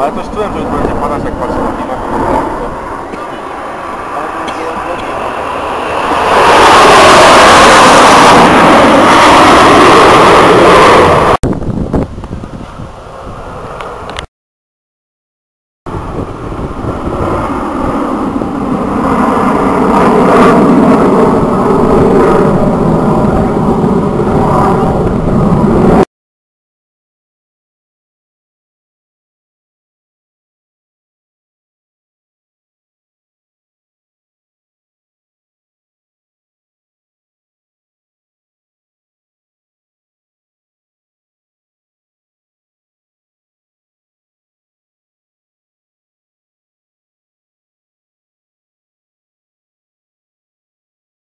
Ale to czułem, że już będzie padać jak patrzę na chwilę.